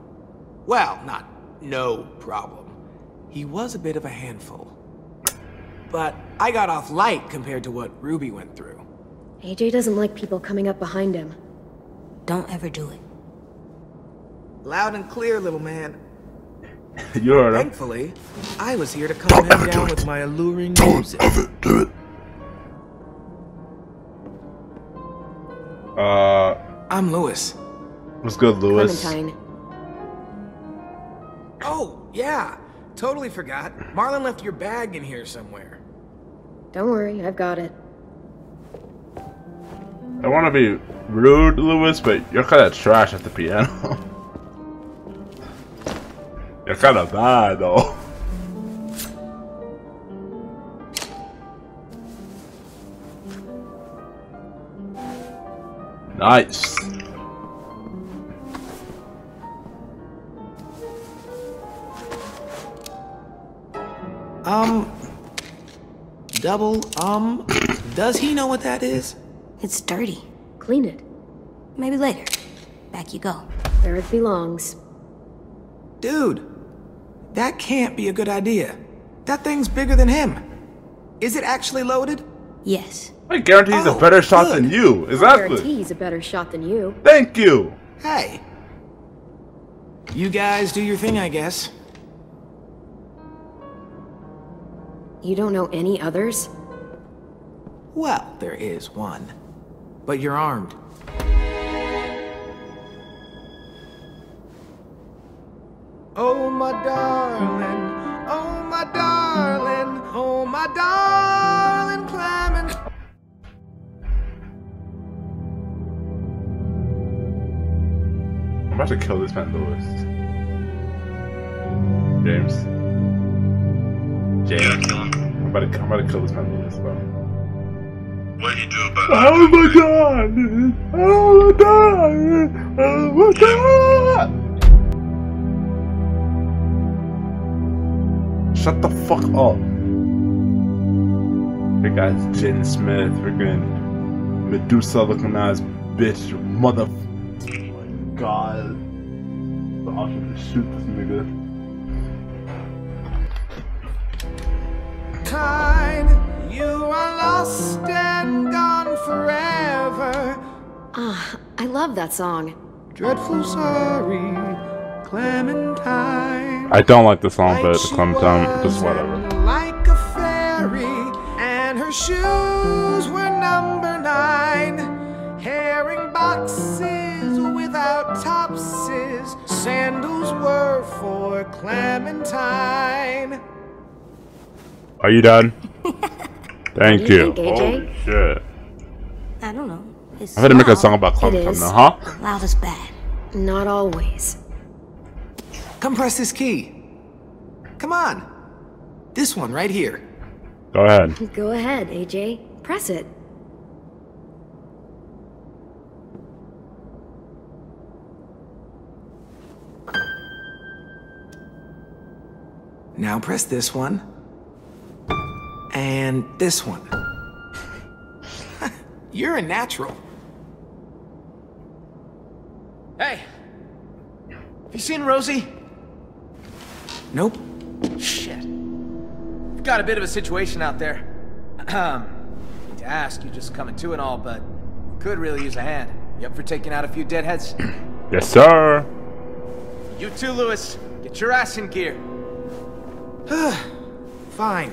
Well, not no problem. He was a bit of a handful. But I got off light compared to what Ruby went through.
AJ doesn't like people coming up behind him.
Don't ever do it.
Loud and clear, little man.
you heard him.
Thankfully, I was here to calm him down with my alluring Don't music.
do it. Uh,
I'm Louis.
what's good, Louis?
Clementine.
Yeah. Totally forgot. Marlon left your bag in here somewhere.
Don't worry, I've got it.
I want to be rude, Louis, but you're kind of trash at the piano. you're kind of bad, though. Nice.
Um. Double, um. Does he know what that is?
It's dirty.
Clean it.
Maybe later. Back you go.
Where it belongs.
Dude, that can't be a good idea. That thing's bigger than him. Is it actually loaded?
Yes.
I guarantee he's a
Oh,
better shot
good.
than you. Exactly.
Guarantee
Exactly.
he's a better shot than you.
Thank you.
Hey. You guys do your thing, I guess.
You don't know any others?
Well, there is one. But you're armed. Oh, my darling. Oh, my darling. Oh, my darling Clement.
I'm about to kill this man, Louis. James.
Yeah,
James.
Kill him.
I'm about to, I'm about to kill this man, Louis, bro.
What did you do about
Oh my god! Oh my god! Oh my god! Shut the fuck up. Hey guys, Jen Smith, freaking Medusa looking ass bitch, mother. Oh my god. I'm gonna shoot this nigga.
Kind, you are lost and gone forever.
Ah, I love that song.
Dreadful sorry, Clementine.
I don't like the song, but
Like she
Clementine, just whatever.
Like a fairy, and her shoes were number nine. Herring boxes without topses, sandals were for Clementine.
Are you done? Thank
you
you.
think,
Holy shit.
I don't know. It's
I had to make a song about
It
Clementine now, huh?
Loud is bad.
Not always.
Come press this key. Come on. This one right here.
Go ahead.
Go ahead, AJ. Press it.
Now press this one. And this one. You're a natural. Hey! Have you seen Rosie? Nope. Shit. We've got a bit of a situation out there. Um, to ask, you just coming to and all, but could really use a hand. You up for taking out a few deadheads?
Yes, sir.
You too, Louis. Get your ass in gear. Fine.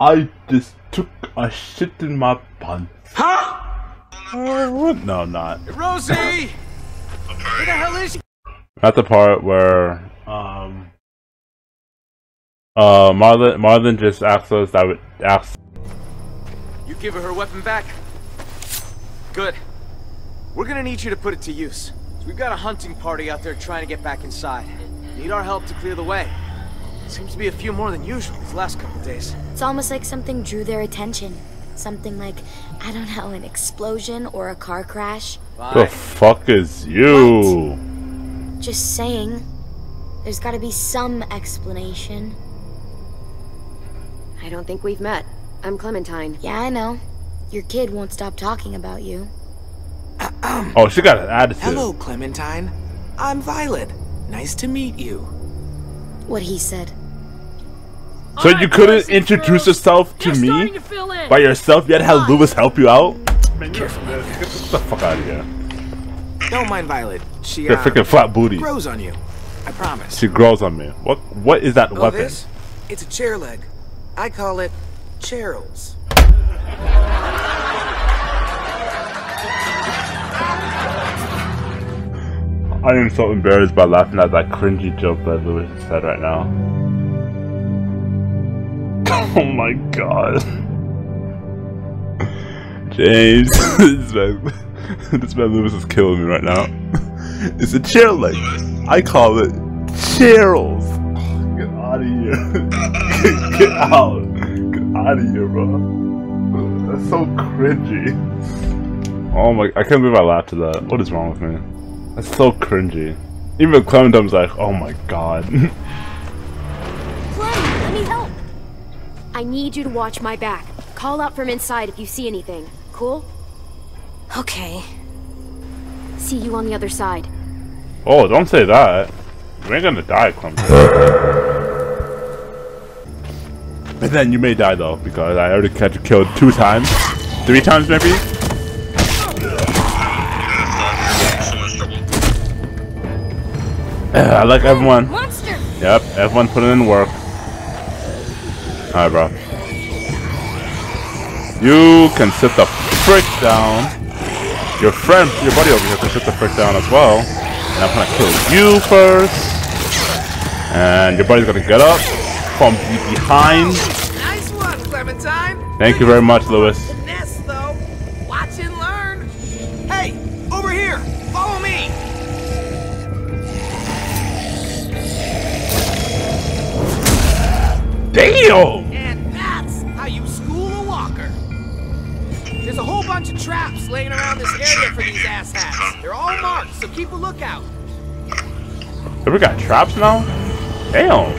I just took a shit in my pants.
Huh?
Uh? No, not.
Rosie! Where the hell is she?
Not the part where um uh Marlon Marlon just asked us that would ask
You give her her weapon back? Good. We're gonna need you to put it to use. We've got a hunting party out there trying to get back inside. Need our help to clear the way. Seems to be a few more than usual these last couple days.
It's almost like something drew their attention. Something like, I don't know, an explosion or a car crash.
the fuck is you?
Just saying. There's gotta be some explanation.
I don't think we've met. I'm Clementine.
Yeah, I know. Your kid won't stop talking about you.
Oh, she got an attitude.
Hello, Clementine. I'm Violet. Nice to meet you.
What he said.
So you couldn't introduce yourself to me by yourself yet have Louis help you out? Man, Careful, get the fuck out of here.
Don't mind Violet. She
Your
uh,
freaking flat booty.
grows on you. I promise.
She grows on me. What? What is that
oh,
weapon?
this? It's a chair leg. I call it Cheryl's.
I am so embarrassed by laughing at that cringy joke that Louis said right now. Oh my god. James, this man, this man Louis is killing me right now. It's a chair leg. I call it Cheryl's. Get out of here. Get, get out. Get out of here, bro. That's so cringy. Oh my, I can't believe I laughed at that. What is wrong with me? That's so cringy. Even Clementine's like, oh my god.
I need you to watch my back. Call out from inside if you see anything. Cool?
Okay.
See you on the other side.
oh, don't say that. You ain't gonna die, Clementine. and then you may die though, because I already catch you killed two times. Three times maybe?
So much trouble.
I like everyone.
Monster!
Yep, everyone putting in work. Alright, bro. You can sit the frick down. Your friend, your buddy over here can sit the frick down as well. And I'm gonna kill you first. And your buddy's gonna get up from behind.
Nice one, Clementine.
Thank you very much,
Louis.
Damn!
And that's how you school a walker. There's a whole bunch of traps laying around this area for these asshats. They're all marked, so keep a lookout.
Have we got traps now? Damn!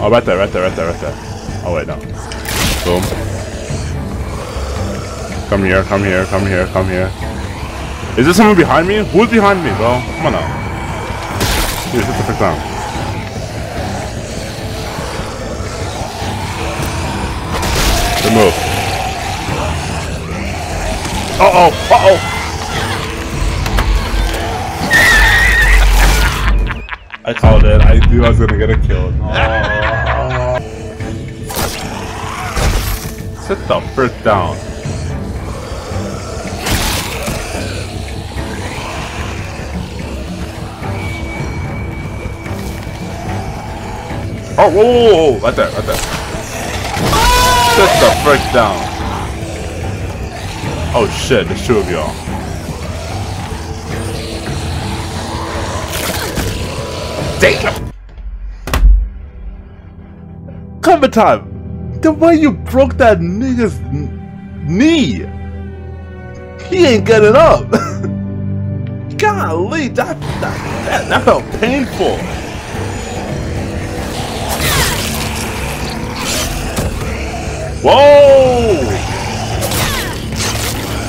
Oh, right there, right there, right there, right there. Oh, wait, no. Boom. Come here, come here, come here, come here. Is there someone behind me? Who's behind me, bro? Come on now. Dude, sit the frick down. the move. Uh-oh, uh-oh! I called it. I knew I was gonna get a kill. Sit the frick down. Oh, whoa, whoa, whoa, right there, right there. Sit the frick down. Oh shit, there's two of y'all. Damn! Cover time! The way you broke that nigga's knee! He ain't getting up! Golly, that, that, that, that felt painful! Whoa!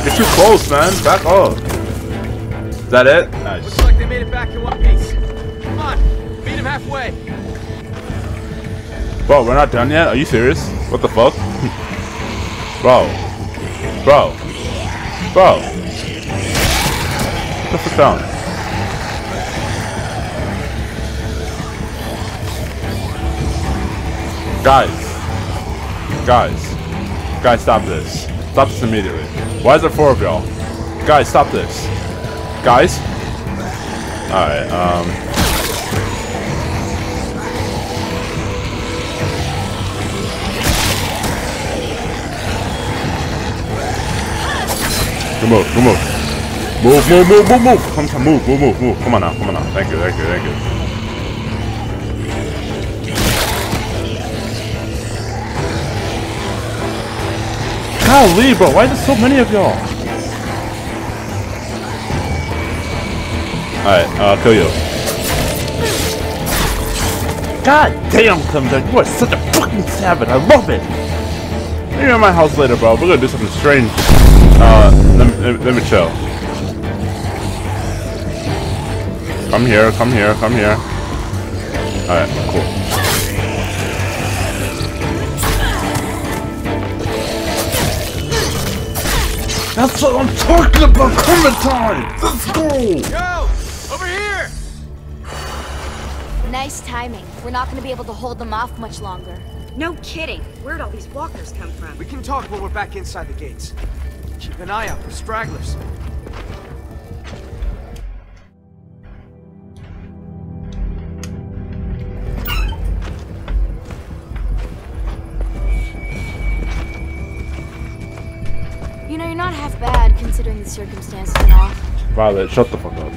Get too close, man. Back up. Is that it? Nice.
Looks like they made it back in one piece. Come on, meet him halfway.
Bro, we're not done yet? Are you serious? What the fuck? Bro. Bro. Bro. Put the fuck down. Guys. Guys. Guys, stop this. Stop this immediately. Why is there four of y'all? Guys, stop this. Guys? Alright, um... Good move, good move. Move, move, move, move, move. Come, move, move, move, move. Come on now, come on now. Thank you, thank you, thank you. Golly, bro, why is there so many of y'all? Alright, uh, kill you. God damn, Clemson, you are such a fucking savage. I love it. Maybe at my house later, bro. We're gonna do something strange. Uh, let me- let me chill. Come here, come here, come here. Alright, cool. That's what I'm talking about! Clementine! Let's go!
Yo, over here.
Nice timing. We're not gonna be able to hold them off much longer.
No kidding. Where'd all these walkers come from?
We can talk when we're back inside the gates. Keep an eye out for stragglers.
The circumstances and all.
Violet, shut the fuck up.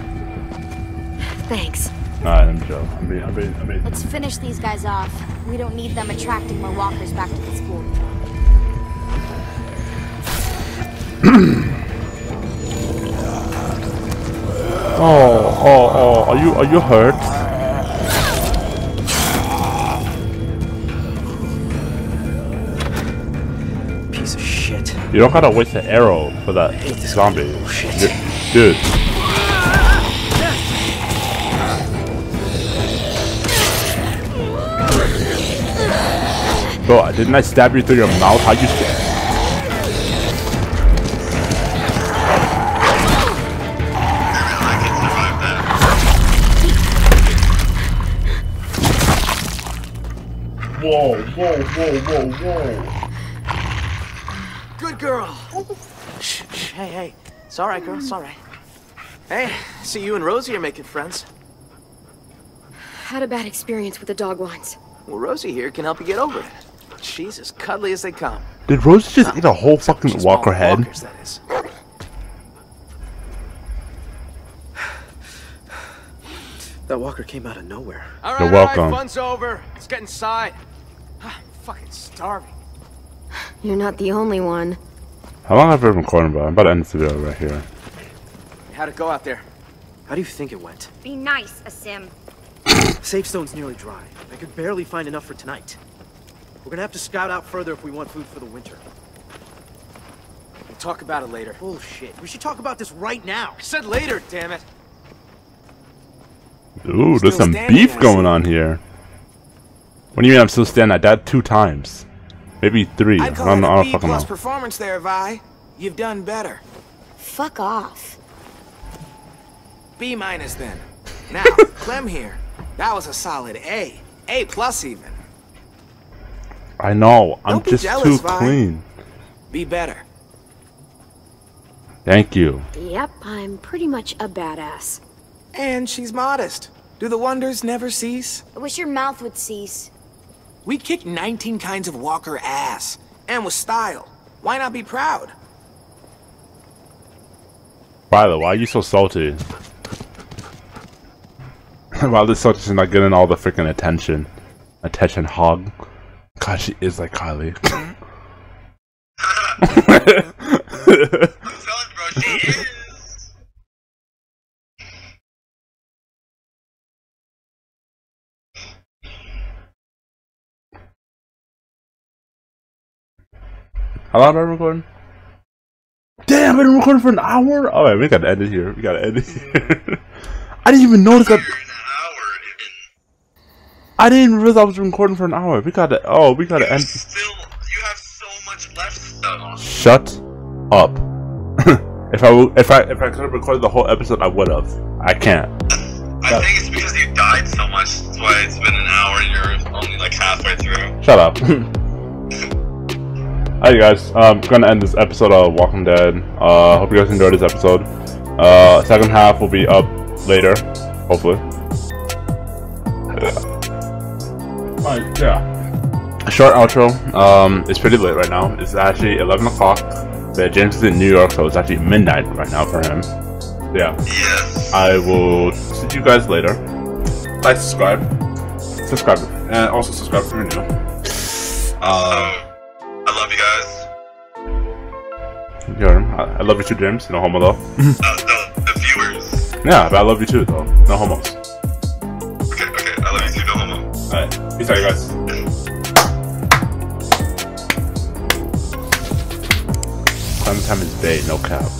Thanks.
Alright, me chill. I'm being, I'm being, I'm being.
Let's finish these guys off. We don't need them attracting more walkers back to the school.
Oh, oh, oh, are you, are you hurt? You don't gotta waste an arrow for that zombie.
Shit.
Dude. Bro, didn't I stab you through your mouth? How'd you Whoa, whoa, whoa, whoa, whoa.
Good girl. Shh, shh, hey, hey. It's all right, girl. It's all right. Hey, see you and Rosie are making friends.
Had a bad experience with the dog once.
Well, Rosie here can help you get over it. She's as cuddly as they come.
Did Rosie just eat a whole fucking
She's small
walker head?
walkers, that is.
That walker came out of nowhere.
All right,
You're
all
welcome.
right, fun's over. Let's get inside. I'm fucking starving.
You're not the only one.
How long have I been recording, bro? I'm about to end this video right here.
How'd it go out there?
How do you think it went?
Be nice, Aasim.
Safe stone's nearly dry. I could barely find enough for tonight. We're gonna have to scout out further if we want food for the winter.
We'll talk about it later.
Bullshit. We should talk about this right now.
I said later, damn it.
Ooh, there's
Still
some beef going on here. What do you mean I'm still standing? I died two times. Maybe three. I
I'd call
don't
it
know. Don't
B
fucking
plus
know.
performance there, Vi. You've done better.
Fuck off.
B minus then. Now, Clem here. That was a solid A. A plus even.
I know. I'm
Don't
just
jealous,
too
Vi.
clean.
Be better.
Thank you.
Yep, I'm pretty much a badass.
And she's modest. Do the wonders never cease?
I wish your mouth would cease.
We kicked 19 kinds of walker ass. And with style. Why not be proud?
Violet, why are you so salty? Violet such is not getting all the freaking attention. Attention hog. God, she is like Kylie. How long am I recording? Damn, I've been recording for an hour? Oh, Alright, we gotta end it here. We gotta end it here. I didn't even notice that. I didn't realize I was recording for an hour. We gotta. Oh, we gotta end.
Still, you have so much left though.
Shut up. if I w- if I if I could have recorded the whole episode, I would have. I can't.
I think it's because you died so much. That's why it's been an hour. You're only like halfway through.
Shut up. Alright guys, I'm gonna end this episode of Walking Dead. Uh, hope you guys enjoyed this episode. Uh, second half will be up later, hopefully. Alright, yeah. A short outro. Um, it's pretty late right now. It's actually 11 o'clock. But James is in New York, so it's actually midnight right now for him. Yeah.
Yes.
I will see you guys later. Like, subscribe. Subscribe. And also subscribe if you're new. Uh,
I love you guys.
you. I, I love you too, James. No homo though.
Uh, the, the viewers.
yeah, but I love you too though. No homos.
Okay, okay. I love you too. No homo.
Alright. Peace out, you guys. Clementine is day, no cap.